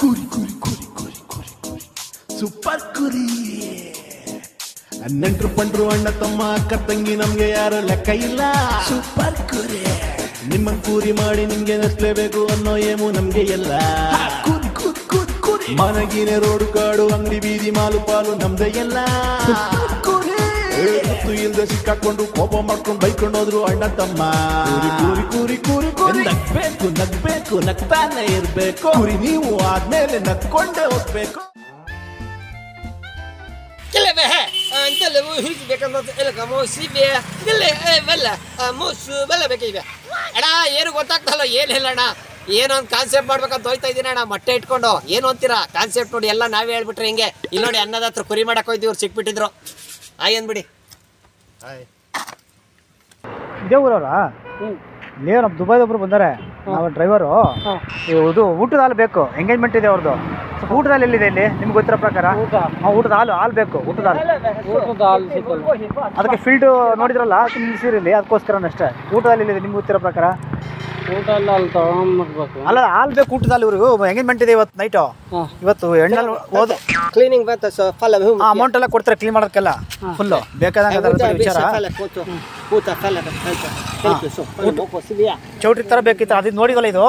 ಕುರಿ ಕುರಿ ಕುರಿ ಕುರಿ ಕುರಿ ಕುರಿ. ಸೂಪರ್ ಕುರಿ. ನೆಂಟ್ರು ಪಂಟ್ರು ಅಣ್ಣ ತಮ್ಮ ಅಕ್ಕ ತಂಗಿ ನಮ್ಗೆ ಯಾರು ಲೆಕ್ಕ ಇಲ್ಲ. ಸೂಪರ್ ಕುರಿ. ನಿಮ್ಮ ಕೂರಿ ಮಾಡಿ ನಿಮ್ಗೆ ನಸ್ಲೇಬೇಕು ಅನ್ನೋ ಏಮು ನಮ್ಗೆ ಎಲ್ಲ ಕುರಿ ಕುರಿ ಕುರಿ ಕುರಿ. ಮನಗಿನ ರೋಡು ಕಾಡು ಅಂಗಡಿ ಬೀದಿ ಮಾಲು ಪಾಲು ನಮ್ದೆ ಎಲ್ಲ. ಗೊತ್ತು ಇಲ್ದೆ ಸಿಕ್ಕಾಕೊಂಡು ಕೋಪ ಮಾಡ್ಕೊಂಡು ಬೈಕೊಂಡು ಹೋದ್ರು ಅಣ್ಣ ತಮ್ಮ. ಕೂರಿ ಕೂರಿ ಕೂರಿ ಕೂರಿ ನಗ್ಬೇಕು ನಗ್ಬೇಕು ನಗ್ತಾನೆ ಇರ್ಬೇಕು. ಕುರಿ ನೀವು ಆದ್ಮೇಲೆ ನಗ್ಕೊಂಡೇ ಹೋಗ್ಬೇಕು. be kille e bella mo su bella be kibe ಅಣ್ಣ ಏನು ಗೊತ್ತಾಗ್ತಲ್ಲ ಏನು ಇಲ್ಲ ಅಣ್ಣ. ಏನೋ ಒಂದು ಕಾನ್ಸೆಪ್ಟ್ ಮಾಡ್ಬೇಕಂತ ಹೋಯ್ತಾ ಇದ್ದೀನಿ ಅಣ್ಣ ಮೊಟ್ಟೆ ಇಟ್ಕೊಂಡು. ಏನು ಅಂತೀರಾ? ಕಾನ್ಸೆಪ್ಟ್ ನೋಡಿ ಎಲ್ಲ ನಾವೇ ಹೇಳ್ಬಿಟ್ರೆ ಹಿಂಗೆ. ಇಲ್ಲಿ ನೋಡಿ ಅನ್ನದ ಹತ್ರ ಕುರಿ ಮಾಡಕ್ ಹೋಯ್ತು ಇವ್ರು ಸಿಕ್ಬಿಟ್ಟಿದ್ರು. ಆಯ್ ಅಂದ್ಬಿಡಿ. ಇದೇ ಊರವ್ರಾ? ನೀವು ನಮ್ಮ ದುಬೈದೊಬ್ರು ಬಂದಾರೆ. ನಾವು ಡ್ರೈವರು ಇದು ಊಟದ ಹಾಲು ಬೇಕು. ಎಂಗೇಜ್ಮೆಂಟ್ ಇದೆ ಅವ್ರದ್ದು ಊಟದ ಹಾಲು ಎಲ್ಲಿದೆ ಇಲ್ಲಿ? ನಿಮ್ಗೆ ಗೊತ್ತಿರೋ ಪ್ರಕಾರ? ಹಾಂ ಊಟದ ಹಾಲು ಹಾಲು ಬೇಕು ಊಟದ ಹಾಲು. ಅದಕ್ಕೆ ಫೀಲ್ಡ್ ನೋಡಿದ್ರಲ್ಲ ನಿಲ್ಸಿರಲಿ ನಿಲ್ಸಿರಿ ಇಲ್ಲಿ ಅದಕ್ಕೋಸ್ಕರ ಅಷ್ಟೇ. ಊಟದಲ್ಲಿ ಎಲ್ಲಿದೆ ನಿಮ್ಗೆ ಗೊತ್ತಿರೋ ಪ್ರಕಾರ? ಅಲ್ಲಿ ಹಾಲ್ ಬೇಕು ಊಟದ ಇವರು ಇವ್ರಿಗೂ. ಎಂಗೇಜ್ಮೆಂಟ್ ಇದೆ ಇವತ್ತು ನೈಟು ಇವತ್ತು ಎಣ್ಣೆ ಓದು ಕ್ಲೀನಿಂಗ್ ಬಂತ ಸೊ ಫಲ ಅಮೌಂಟ್ ಎಲ್ಲ ಕೊಡ್ತಾರೆ ಕ್ಲೀನ್ ಮಾಡೋದಕ್ಕೆಲ್ಲ? ಫುಲ್ಲು ಬೇಕಾದಂಗೆ ವಿಚಾರ? ಚೌಟ್ರಿ ಥರ ಬೇಕಿತ್ತು ಅದು ನೋಡಿದಲ್ಲ ಇದು?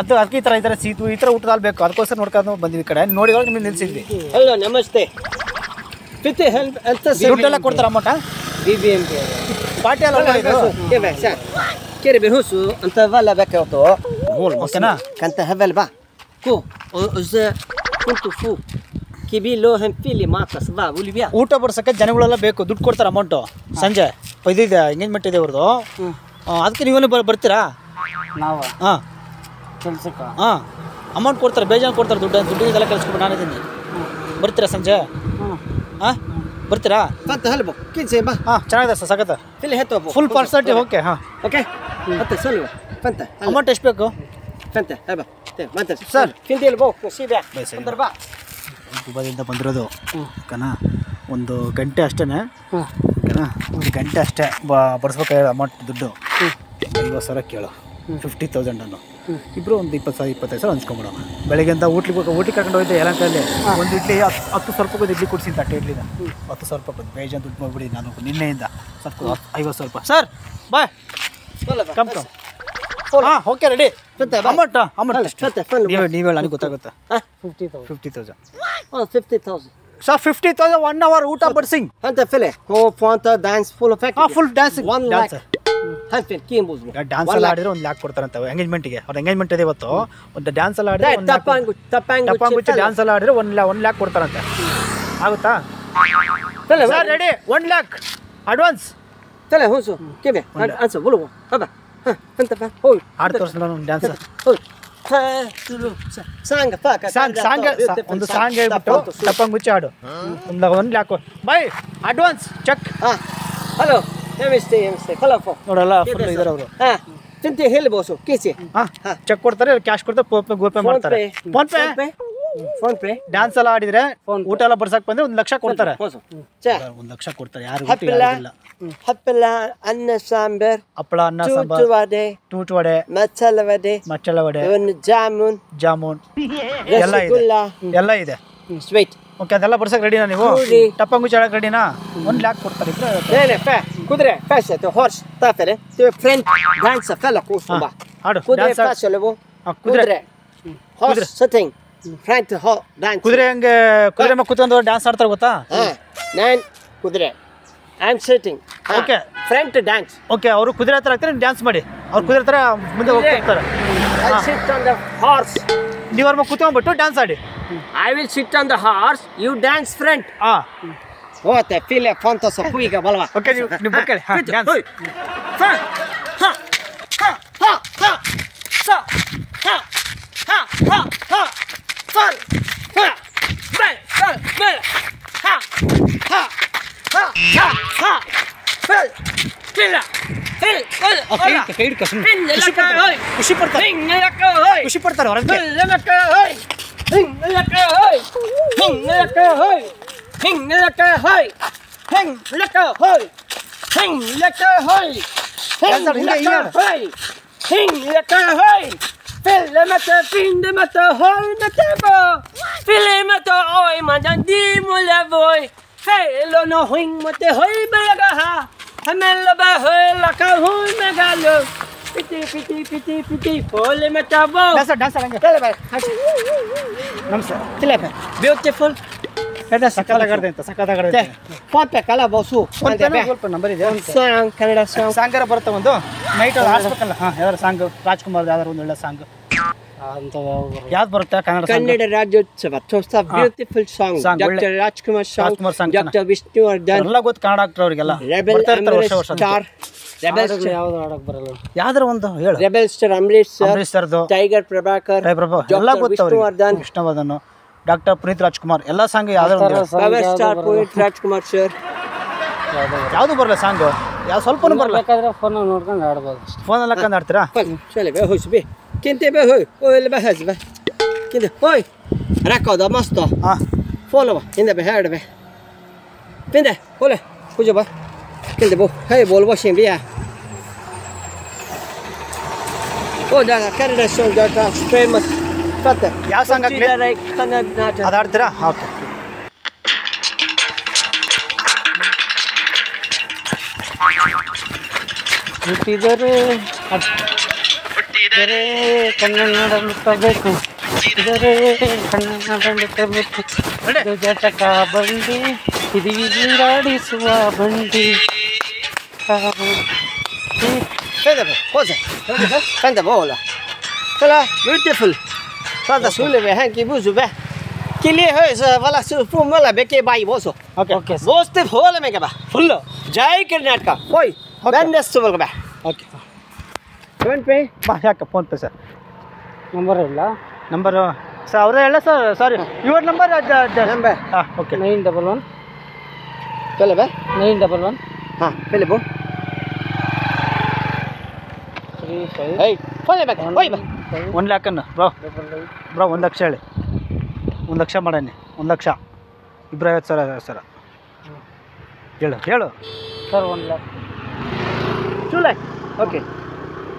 ಅದು ಅದಕ್ಕೆ ಈ ಥರ ಈ ಥರ ಸೀತು ಈ ಥರ ಊಟದಲ್ಲಿ ಬೇಕು. ಅದಕ್ಕೋಸ್ಕರ ನೋಡ್ಕೊಂಡು ಬಂದಿದ್ವಿ ಕಡೆ. ನೋಡಿದಾಗ ನಿಮ್ಗೆ ನಿಲ್ಸಿದ್ವಿ. ಹಲೋ ನಮಸ್ತೆ. ಪಿತೆ ಹೆಲ್ಪ್ ಅಂತ ದುಡ್ಡೆಲ್ಲ ಕೊಡ್ತಾರೆ amount B B M P party ಅಲ್ಲ ಇದು Kere behusu anta vala bakato. ಓಕೆನಾ Kanta havel ba. Ko oze kuntu fu. Kibi ಲೋ matas va ulibia. ಊಟ ಬಡ್ಸಕ್ಕೆ ಜನಗಳೆಲ್ಲ ಬೇಕು ದುಡ್ಡು ಕೊಡ್ತಾರೆ ಅಮೌಂಟು ಸಂಜೆ. ಇದಿದೆ ಎಂಗೇಜ್ಮೆಂಟ್ ಇದೆ ಅವ್ರದ್ದು ಅದಕ್ಕೆ ನೀವೇನು ಬರ್ ಬರ್ತೀರಾ? ನಾವು? ಹಾಂ. ಕೆಲ್ಸಕ್ಕೆ? ಹಾಂ. ಅಮೌಂಟ್ ಕೊಡ್ತಾರೆ ಬೇಜಾನ್ ಕೊಡ್ತಾರೆ ದುಡ್ಡು ಇದೆಲ್ಲ ಕಳಿಸ್ಕೊಂಡು ನಾನು ಇದ್ದೀನಿ. ಬರ್ತೀರಾ ಸಂಜೆ? ಹಾಂ? ಬರ್ತೀರಾ? Kanta halbo. ಕಿನ್ಸಿ ಬಾ? ಹಾಂ ಚೆನ್ನಾಗಿದೆ ಸರ್ ಸಖತ್. ಇಲ್ಲಿ heto ಫುಲ್ ಪರ್ಸೆಂಟ್ ಓಕೆ ಹಾಂ. Okay. Anta ಸರ್ ಫಂತೆ ಅಮೌಂಟ್ ಎಷ್ಟು ಬೇಕು? ಫಂತೆ. ಬಾ. manta. Sir sir. Andar ba. ಬಂದಿರೋದು. ಓಕೆನಾ ಒಂದು ಗಂಟೆ ಅಷ್ಟೇ ಓಕೆನಾ ಒಂದು ಗಂಟೆ ಅಷ್ಟೇ. ಬಾ ಬಡಿಸ್ಬೇಕಾಗಿರೋ ಅಮೌಂಟ್ ದುಡ್ಡು. ಐವತ್ತು ಸಾವಿರ ಕೇಳು. ಫಿಫ್ಟಿ ತೌಸಂಡ್ ಅನ್ನು. ಇಬ್ಬರು ಒಂದು ಇಪ್ಪತ್ತು ಸಾವಿರ ಇಪ್ಪತ್ತೈದು ಸಾವಿರ ಹಂಚ್ಕೊಂಬಿಡೋಣ ಬೆಳಗ್ಗೆಯಿಂದ ಊಟ್ಲಿಗೆ ಊಟಿ ಕರ್ಕೊಂಡು ಹೋಗಿದ್ದೆ ಯಲಂಕಲ್ಲಿ ಒಂದು ಇಡ್ಲಿ ಹತ್ತು ಹತ್ತು ಸ್ವಲ್ಪ ರೂಪಾಯಿ ಇಡ್ಲಿ ಕೊಡ್ಸಿನಿ ತಟ್ಟೆ ಇಡ್ಲಿನ. ಹತ್ತು ಸ್ವಲ್ಪ ರೂಪಾಯಿ ಬೇಜಾನ್ ದುಡ್ಡು ಮಾಡ್ಬಿಡಿ ನಾನು ನಿನ್ನೆಯಿಂದ. ಸ್ವಲ್ಪ ಐವತ್ತು ಸಾವಿರ ರೂಪಾಯಿ. Sir bye. ಕಮ್ ಕಮ್ ಹಾಂ ಓಕೆ ರೆಡಿ ಅಮೌಂಟ್ ಅಮೌಂಟ್ ನೀವು ನೀವು ಹೇಳಿ ನನಗೆ ಗೊತ್ತಾಗುತ್ತೆ. Fifty thousand fifty thousand oh 50,000. Sir fifty thousand one hour ಊಟ ಬಡ್ಸಿಂಗ್. ಅಂತ ಫಿಲೆ. ಓ phone dance full full dancing one lakh. Dance ಎಲ್ಲ ಆಡಿದ್ರೆ ಒಂದು ಲ್ಯಾಕ್ ಕೊಡ್ತಾರಂತ ಎಂಗೇಜ್ಮೆಂಟ್ಗೆ ಅವ್ರ ಎಂಗೇಜ್ಮೆಂಟ್ ಇದೆ ಇವತ್ತು. ಒಂದು ಡ್ಯಾನ್ಸ್ ಎಲ್ಲ ಆಡಿದ್ರೆ ಒಂದು ತಪ್ಪಂಗು ತಪ್ಪಂಗು ಟಪಾಂಗುಚ್ಚಿ ಡ್ಯಾನ್ಸ್ ಎಲ್ಲ ಆಡಿದ್ರೆ ಒಂದು ಲ್ಯಾ ಒಂದು ಲ್ಯಾಕ್ ಕೊಡ್ತಾರಂತೆ. ಆಗುತ್ತಾ? ರೆಡಿ ಒನ್ ಲ್ಯಾಕ್ ಅಡ್ವಾನ್ಸ್ ತಲೆ ಹ್ಞೂ ಕಿವೆ. ಅನ್ಸ ಬುಲು ಹಬ ಅಂತ ಬಾ. ಹೋ ಆಡ್ ತೋರಿಸ್ಲ ಒಂದು ಡ್ಯಾನ್ಸ್ ಹೋಗಿ. ಸಾಂಗ್ ಸಾಂಗ್ ಸಾಂಗ್ ಒಂದು ಸಾಂಗ್ ಹೇಳ್ಬಿಟ್ಟು ಒಂದು ಒಂದು ಲ್ಯಾಕ್ ಬೈ ಅಡ್ವಾನ್ಸ್ ಚೆಕ್ ಹಾ. ಹಲೋ ನಮಸ್ತೆ ನಮಸ್ತೆ. ಫಲ ಫೋ ನೋಡಲ್ಲ ಫುಲ್ ಇದಾರೆ ಅವರು ಹಾ. ತಿಂತಿ ಹೇಳಿ ಬೋಸು ಕೇಸಿ. ಹಾಂ ಚೆಕ್ ಕೊಡ್ತಾರೆ ಕ್ಯಾಶ್ ಕೊಡ್ತಾರೆ ಫೋನ್ ಪೇ ಗೂಗಲ್ ಪೇ ಮಾಡ್ತಾರೆ. PhonePe PhonePe dance ಎಲ್ಲ ಆಡಿದ್ರೆ ಊಟ ಎಲ್ಲ ಬರ್ಸಕ್ ಬಂದ್ರೆ ಒಂದ್ ಲಕ್ಷ ಕೊಡ್ತಾರೆ. ಒಂದ್ ಚಾ ಒಂದು ಲಕ್ಷ ಕೊಡ್ತಾರೆ. ಯಾರು ಹಪ್ಪಲ ಹಪ್ಪಲ ಅನ್ನ ಸಾಂಬಾರ್ ಹಪ್ಪಳ ಅನ್ನ ಸಾಂಬಾರ್ ವಡೆ ಟೂಟ್ ವಡೆ ಮಚ್ಚಲ ವಡೆ ಮಚ್ಚಲ ವಡೆ ಒಂದು ಜಾಮೂನ್ ಜಾಮೂನ್. ಎಲ್ಲ ಇದೆ. ಎಲ್ಲ ಇದೆ. ಸ್ವೀಟ್ ಓಕೆ ಅದೆಲ್ಲ ಬರ್ಸಕ್ ರೆಡಿನಾ ನೀವು? ಟಪ್ಪಂಗು ಚಳಕ್ ರೆಡಿನಾ ಒಂದ್ ಲ್ಯಾಕ್ ಕೊಡ್ತಾರೆ ಕುದುರೆ Nee, horse fe, kudre, fäsje till hors, ಹಾಡು. ಕುದುರೆ ಫ್ಯಾಶ್ ಅಲ್ಲವು ಕುದುರೆ. ಹಾರ್ಸ್ ಆಡು ಫ್ರೆಂಟ್ ಹೋ ಡ್ಯಾನ್ಸ್ ಕುದುರೆ ಹಂಗೆ ಕುದುರೆ ಮಗ ಕೂತ್ಕೊಂಡು ಡ್ಯಾನ್ಸ್ ಆಡ್ತಾರೆ ಗೊತ್ತಾ? ಹಾಂ ನೈನ್ ಕುದುರೆ. I am sitting okay front dance okay ಅವರು ಕುದುರೆ ಹತ್ರ ಹಾಕ್ತಾರೆ ಡ್ಯಾನ್ಸ್ ಮಾಡಿ. ಅವ್ರು ಕುದುರೆ ಹತ್ರ ಮುಂದೆ ಹೋಗ್ತಾರೆ. ಹಾರ್ಸ್ ನೀವು ಅವ್ರ ಕೂತ್ಕೊಂಡ್ಬಿಟ್ಟು ಡ್ಯಾನ್ಸ್ ಆಡಿ. I will sit on the horse you dance front ಹಾಂ. ಓತೆ ಫೀಲ್ ಫೋನ್ ತೋಸ ಈಗ ಬಲ್ವಾ? ಓಕೆ ನೀವು ನೀವು ಕೇಳಿ ಹಾಂ ಡ್ಯಾನ್ಸ್ ಕೈ ಹಿಡ್ಕ, ಕೈ ಹಿಡ್ಕ ಸುಮ್ನೆ. Hinne ಖುಷಿ lacka ಪಡ್ತಾರೆ hoi. ಖುಷಿ ಪಡ್ತಾರೆ Hinne lacka hoi. ಖುಷಿ ಪಡ್ತಾರೆ ಹೊರಗೆ Hinne lacka hoi. Hinne lacka hoi. Hinne lacka hoi. Hinne lacka hoi. Hinne lacka hoi. ಹಿಂಗ್ ಲೆಕ್ಕ ಹೋಯ್ ಹಿಂಗ್ ಸರ್, ಹಿಂಗೆ, ಹಿಂಗೆ. ಲೆಕ್ಕ ಹೋಯ್ ಹಿಂಗ್ ಲೆಕ್ಕ ಪಿಟಿ ಪಿಟಿ ಪಿಟಿ ಪಿಟಿ ಫೋಲೆ ಮತ್ತೆ ಬೋ ಡ್ಯಾನ್ಸರ್ ಡ್ಯಾನ್ಸರ್ ಹಂಗೆ Tele bhai. ನಮಸ್ತೆ ಬ್ಯೂಟಿಫುಲ್ ಅಂತ. ಸ್ವಲ್ಪ ನಂಬರ್ ಇದೆ. Song, ಕನ್ನಡ ಸಾಂಗ್ ಸಾಂಗಾರ ಬರುತ್ತೆ ಒಂದು? ನೈಟ್ ಆಡ್ಸ್ಬೇಕಲ್ಲ ಹಾಂ ಯಾವ್ದಾರು ಸಾಂಗ್ ರಾಜ್ಕುಮಾರ್ ಯಾವ್ದಾರು ಒಂದು ಒಳ್ಳೆ ಸಾಂಗ್. ಯಾವ್ದು ಬರುತ್ತೆ Kannada Kannada Rajyotsava beautiful song. Doctor Rajkumar Rajkumar song doctor Vishnuvardhan. ಎಲ್ಲ ಗೊತ್ತು ಕನ್ನಡ ಆಕ್ಟರ್ ಅವರಿಗೆಲ್ಲ. ಸ್ಟಾರ್ ರೆಬೆಲ್ ಹಾಡುಗಳು ಯಾವ್ದು ಆಡಕ್ ಬರಲ್ಲ? ಯಾವ್ದಾರು ಒಂದು ಹೇಳು. Rebel star Ambareesh sir Ambareesh ಸರ್ದು. ಟೈಗರ್ ಪ್ರಭಾಕರ್ ಪ್ರಭಾ ಎಲ್ಲ ಗೊತ್ತು ವಿಷ್ಣುವರ್ಧನ್. ವಿಷ್ಣುವರ್ಧನ್ ಡಾಕ್ಟರ್ ಪುನೀತ್ ರಾಜ್ಕುಮಾರ್ ಎಲ್ಲ ಸಾಂಗ್ ಯಾವ್ದಾರ. Power star Puneeth Rajkumar sir ಯಾವ್ದು ಬರಲ್ಲ ಸಾಂಗ್? ಯಾವ ಸ್ವಲ್ಪ ಬರಲ್ಲ. ಬೇಕಾದ್ರೆ ಫೋನ್ ನೋಡ್ಕೊಂಡು ಆಡ್ಬೋದು ಫೋನ್ ಎಲ್ಲ ಆಡ್ತೀರಾ Chale Quem tem berroi? Oi, ele vai rezar, velho. Quem tem? Oi! Recorda, mostra. Ah. Fala, va. Ainda bem, herda, velho. Vem där, kolla. Få jobba. Quem tem bo? Hej, bol, vad känner vi här? Åh, där, kan det som där tar famous. Jag kan inte. Adar dra. Okej. Tidur. ಹುಟ್ಟಿದರೆ ಕನ್ನಡ ಮುಟ್ಟಬೇಕು ಹುಟ್ಟಿದರೆ ಕನ್ನಡ ಮುಟ್ಟಬೇಕು ಇದು ಜಟಕ ಬಂಡಿ ಇದು ವಿಜಿರಾಡಿಸುವ ಬಂಡಿ Pinde ba, pose. Pinde ba hola. Kala, beautiful. Fatta sule be hanki buzu be. Kili hoy sa wala su fu mala be ke bai boso. Okay okay sir Boste hole me ke ba. Full. Jai Karnataka. Hoy. ಪೇ. ಬಾ ಯಾಕೆ PhonePe sir? Number ಇಲ್ಲ. Number sir ಅವರೇ ಹೇಳ sir sorry your number. ಹಾಂ okay nine double one ಚಲೋ ಬೇ nine double one ಹಾಂ ba? ಒಂದು ಲ್ಯಾಕನ್ನು ಬ್ರೋ ಬ್ರೋ ಒಂದು ಲಕ್ಷ ಹೇಳಿ. ಒಂದು ಲಕ್ಷ ಮಾಡೀನಿ. ಒಂದು ಲಕ್ಷ. ಇಬ್ಬರು ಐವತ್ತು ಸಾವಿರ ಸರ ಹೇಳು ಹೇಳು. ಸರ್ ಒಂದು lakh. Two lakh okay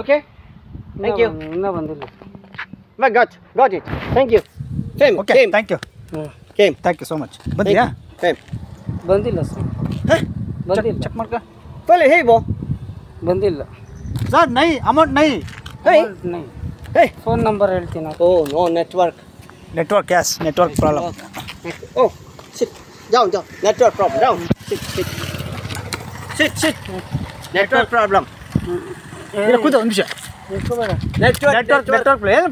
Okay. Thank you. ಇನ್ನೂ ಬಂದಿಲ್ಲ I got, got it. Thank you. Fame, okay came, thank you came. Thank you so much ಬಂದಿಯಾ Fame. ಬಂದಿಲ್ಲ ಸರ್ Huh? ಬಂದಿಲ್ಲ ಚೆಕ್ ಮಾಡ್ಕೊ Pele, hey, bo. ಬಂದಿಲ್ಲ sir ನೈ amount ನೈ Hey, ನೈ hey. Phone number ಹೇಳ್ತೀನಿ Oh, no network. Network ಕ್ಯಾಸ್ network problem Oh, sit. Down, down. Network problem. Down. Sit, sit. Sit, sit. Network problem. ಕೂತ ಒಂದು ನಿಮಿಷ. ನೆಟ್ವರ್ಕ್ ನೆಟ್ವರ್ಕ್ ಏನು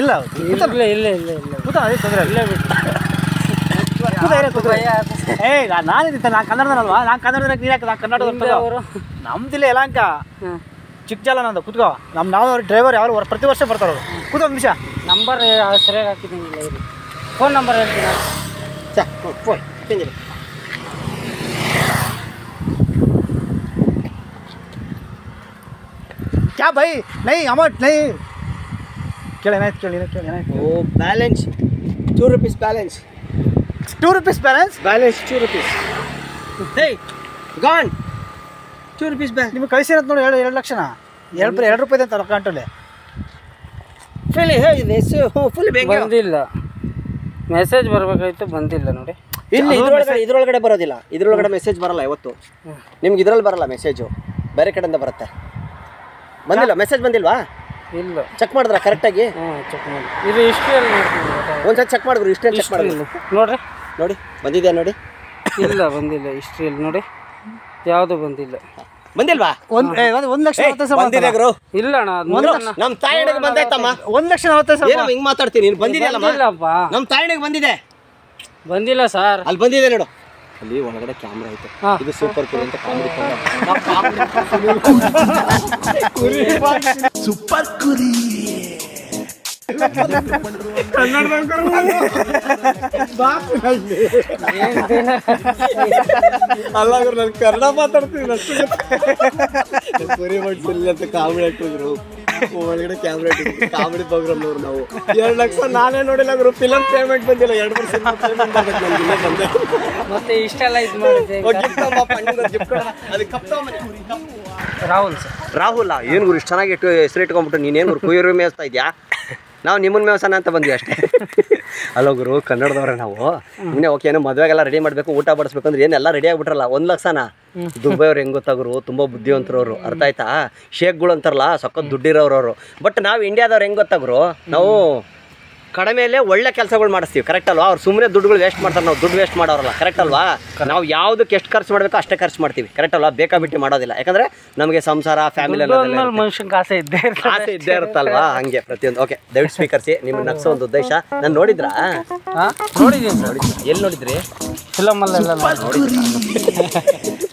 ಇಲ್ಲ ಇಲ್ಲ ಇಲ್ಲ ಇಲ್ಲ ಇಲ್ಲ. ಕೂತ ಅದೇ ತೊಂದರೆ ಇಲ್ಲ. ಏ ನಾನು ಇದ್ದೆ ನಾನು ಕನ್ನಡದಲ್ವಾ ನಾನು ಕನ್ನಡದ ನೀನು ಯಾಕೆ ನಾನು ಕನ್ನಡದ ನಿಮ್ದು ಅವರು. ನಮ್ದಿಲ್ಲ ಯಲಾಂಕ ಚಿಕ್ಕ ಜಾಲ ನಂದು ಕುತ್ಕೋ ನಮ್ಮ ನಾವು ಡ್ರೈವರ್ ಯಾರು ಪ್ರತಿ ವರ್ಷ ಬರ್ತಾರೆ ಅವರು. ಕೂತ ಒಂದು ನಿಮಿಷ. ನಂಬರ್ ಸರಿಯಾಗಿ ಹಾಕಿದ್ದೀನಿ ಫೋನ್ ನಂಬರ್ ಹೇಳ್ತೀನಿ Sa, oh, ಕ್ಯಾ ಬೈ ನೈ ಅಮೌಂಟ್ ನೈ ಕೇಳಿ ಏನಾಯ್ತು ಕೇಳಿ ಕೇಳಿ ಏನಾಯ್ತು Oh, balance. Two rupees balance. Two rupees balance balance two rupees ಹೇ ಗಾನ್ ಟೂ ರುಪೀಸ್ ಬ್ಯಾಲೆನ್ಸ್ ನಿಮಗೆ ಕಳಿಸಿರಂತ ನೋಡಿ ಎರಡು ಎರಡು ಲಕ್ಷನ? ಎರಡು ಎರಡು ರೂಪಾಯಿ ಅಂತ ಅಕೌಂಟಲ್ಲಿ ಫುಲ್ ಹೇ this uh, ಫುಲ್ ಬೇಕು ಬಂದಿಲ್ಲ. ಮೆಸೇಜ್ ಬರಬೇಕಾಯ್ತು ಬಂದಿಲ್ಲ ನೋಡಿ. ಇಲ್ಲಿ ಇದ್ರೊಳಗಡೆ ಇದ್ರೊಳಗಡೆ ಬರೋದಿಲ್ಲ. ಇದ್ರೊಳಗಡೆ ಮೆಸೇಜ್ ಬರಲ್ಲ ಇವತ್ತು. ನಿಮ್ಗೆ ಇದ್ರಲ್ಲಿ ಬರಲ್ಲ ಮೆಸೇಜು ಬೇರೆ ಕಡೆಯಿಂದ ಬರುತ್ತೆ. ಬಂದಿಲ್ಲ? ಮೆಸೇಜ್ ಬಂದಿಲ್ವಾ? ಇಲ್ಲ. ಚೆಕ್ ಮಾಡಿದ್ರ ಕರೆಕ್ಟಾಗಿ ಆಗಿ? ಚೆಕ್ ಮಾಡಿ. ಇದು ಇಷ್ಟೇ ಒಂದ್ಸತಿ ಚೆಕ್ ಮಾಡಿದ್ರು ಇಷ್ಟೇ ಚೆಕ್ ಮಾಡಿದ್ರು. ನೋಡ್ರಿ. ನೋಡಿ ಬಂದಿದೆ ನೋಡಿ? ಇಲ್ಲ ಬಂದಿಲ್ಲ ಹಿಸ್ಟ್ರಿಯಲ್ಲಿ ನೋಡಿ. ಯಾವುದು ಬಂದಿಲ್ಲ. ಬಂದಿಲ್ವಾ? ಒಂದ್ ಒಂದು ಲಕ್ಷ ಸಾವಿರ ಬಂದಿದೆ ಗುರು. ಇಲ್ಲ ಅಣ್ಣ ಅದು ಗುರು, ನಮ್ ತಾಯಿಗೆ ಬಂದೈತಮ್ಮ ಒಂದು ಲಕ್ಷ ನಲವತ್ತೈದು ಸಾವಿರ ಹಿಂಗ್ ಮಾತಾಡ್ತೀನಿ? ನೀನು ಬಂದಿದೆಯಲ್ಲಮ್ಮ? ಬಂದಿಲ್ಲಪ್ಪ. ನಮ್ ತಾಯಿಗೆ ಬಂದಿದೆ. ಬಂದಿಲ್ಲ ಸರ್. ಅಲ್ಲಿ ಬಂದಿದೆ ನೋಡು. ಅಲ್ಲಿ ಒಳಗಡೆ ಕ್ಯಾಮ್ರಾ ಐತೆ. ಇದು ಸೂಪರ್ ಕುರಿ ಅಂತ ಕಾಮಿಡಿ ಸೂಪರ್ ಕುರಿ ಅಲ್ಲ ನಾನು ಕನ್ನಡ ಮಾತಾಡ್ತೀನಿ ಕುರಿ ಮಾಡಿಸಿಲ್ಲ ಅಂತ ಕಾಮಿಡಿ ಹಾಕಿದ್ರು ಒಳಗಡೆ ಕ್ಯಾಮ್ರಾ ಕಾಮಿಡಿ ಪ್ರೋಗ್ರಾಮ್ ನೋಡ್ರು ನಾವು. ಎರಡು ಲಕ್ಷ ನಾನೇ ನೋಡಿಲ್ಲ ಗುರು. ಫಿಲಮ್ ಪೇಮೆಂಟ್ ಬಂದಿಲ್ಲ. ಎರಡು ವರ್ಷ ಬಂದೆ ಮತ್ತೆ ಇಷ್ಟೆಲ್ಲ ಇದು ಮಾಡಿದೆ ರಾಹುಲ್ ಸರ್. ರಾಹುಲ್ ಏನು ಗುರು ಇಷ್ಟು ಚೆನ್ನಾಗಿ ಇಟ್ಟು ಹೆಸರು ಇಟ್ಕೊಂಡ್ಬಿಟ್ಟು ನೀನೇನು ಗುರು ಕುಯ್ಯರು ಮೇಯಿಸ್ತಾ ಇದೆಯಾ? ನಾವು ನಿಮ್ಮನ್ನ ಮೇವಸನ ಅಂತ ಬಂದ್ವಿ ಅಷ್ಟೇ. ಅಲ್ಲೋ ಗುರು ಕನ್ನಡದವ್ರೆ ನಾವು. ಇನ್ನೇ ಓಕೆ ಏನೋ ಮದುವೆಗೆಲ್ಲ ರೆಡಿ ಮಾಡಬೇಕು ಊಟ ಬಡಿಸ್ಬೇಕು ಅಂದ್ರೆ ಏನೆಲ್ಲ ರೆಡಿ ಆಗಿಬಿಟ್ರಲ್ಲ? ಒಂದು ಲಕ್ಷನ? ದುಬೈ ಅವ್ರು ಹೆಂಗ್ ಗೊತ್ತಾ ಗುರು? ತುಂಬ ಬುದ್ಧಿವಂತರವರು. ಅರ್ಥ ಆಯ್ತಾ? ಶೇಖ್ಗಳು ಅಂತಾರಲ್ಲ ಸಖತ್ ದುಡ್ಡಿರೋರವರು. ಬಟ್ ನಾವು ಇಂಡಿಯಾದವ್ರು ಹೆಂಗ್ ಗೊತ್ತಾಗ್ರು ನಾವು ಕಡಿಮೆಲೆ ಒಳ್ಳೆ ಕೆಲಸಗಳು ಮಾಡಿಸ್ತೀವಿ. ಕರೆಕ್ಟ್ ಅಲ್ವಾ? ಅವ್ರು ಸುಮ್ಮನೆ ದುಡ್ಡುಗಳು ವೇಸ್ಟ್ ಮಾಡ್ತಾರೆ. ನಾವು ದುಡ್ಡು ವೇಸ್ಟ್ ಮಾಡೋರಲ್ಲ. ಕರೆಕ್ಟ್ ಅಲ್ವಾ? ನಾವು ಯಾವುದಕ್ಕೆ ಎಷ್ಟು ಖರ್ಚು ಮಾಡಬೇಕು ಅಷ್ಟೇ ಖರ್ಚು ಮಾಡ್ತೀವಿ. ಕರೆಕ್ಟ್ ಅಲ್ವಾ? ಬೇಕಾಬಿಟ್ಟು ಮಾಡೋದಿಲ್ಲ. ಯಾಕಂದ್ರೆ ನಮಗೆ ಸಂಸಾರ ಫ್ಯಾಮಿಲಿ ಮನುಷ್ಯನ ಆಸೆ ಇದ್ದೇ. ಆಸೆ ಇದ್ದೇ ಇರುತ್ತಲ್ವಾ? ಹಂಗೆ ಪ್ರತಿಯೊಂದು. ಓಕೆ ದಯವಿಟ್ಟು ಸ್ವೀಕರಿಸಿ. ನಿಮ್ಮ ನಗ್ಸೋ ಒಂದು ಉದ್ದೇಶ. ನಾನು ನೋಡಿದ್ರಾ? ಹಾ? ನೋಡಿದ್ದೀನಿ ಎಲ್ಲಿ ನೋಡಿದ್ರಿ? ಫಿಲಮಲ್ಲೆಲ್ಲ ನೋಡಿ